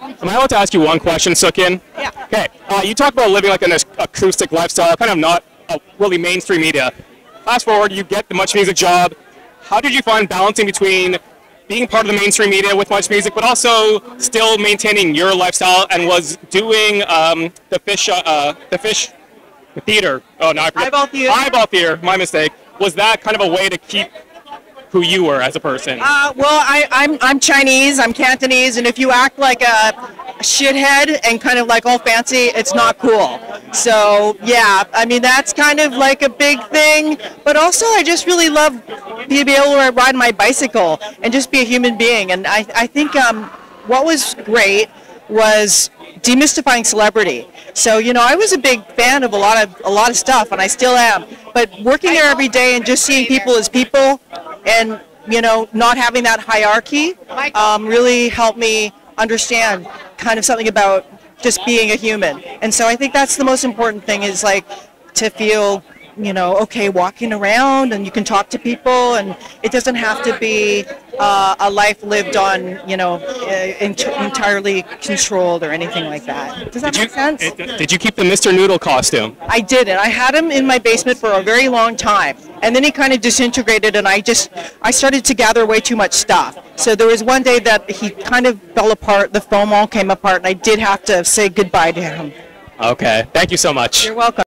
Am I allowed to ask you one question, Sook-Yin? Yeah. Okay. Uh, you talk about living like an acoustic lifestyle, kind of not uh, really mainstream media. Fast forward, you get the Much Music job. How did you find balancing between being part of the mainstream media with Much Music, but also still maintaining your lifestyle and was doing um, the fish, uh, uh, the fish theater? Oh no, I forget. Eyeball theater. Eyeball theater. My mistake. Was that kind of a way to keep who you were as a person? Uh, well, I, I'm I'm Chinese. I'm Cantonese, and if you act like a shithead and kind of like all fancy, it's not cool. So yeah, I mean that's kind of like a big thing. But also, I just really love being able to ride my bicycle and just be a human being. And I I think um, what was great was demystifying celebrity. So you know, I was a big fan of a lot of a lot of stuff, and I still am. But working there every day and just seeing people as people, and you know, not having that hierarchy, um, really helped me understand kind of something about just being a human. And so I think that's the most important thing is like to feel you know, okay, walking around and you can talk to people, and it doesn't have to be uh, a life lived on, you know, uh, ent- entirely controlled or anything like that. Does that did make you sense? uh, did you keep the Mr. Noodle costume? I did it. I had him in my basement for a very long time, and then he kind of disintegrated, and I just I started to gather way too much stuff. So there was one day that he kind of fell apart. The foam all came apart, and I did have to say goodbye to him. Okay. Thank you so much. You're welcome.